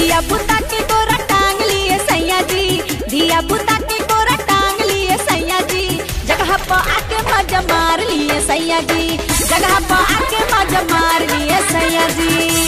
दिया बुता के गोरा टांग लिए सैया जी। दिया बुता के गोरा टांग लिए सैया जी। जगह पर आके मज़ा मार लिए सैया जी। जगह पर आके मज़ा मार लिए सैया जी।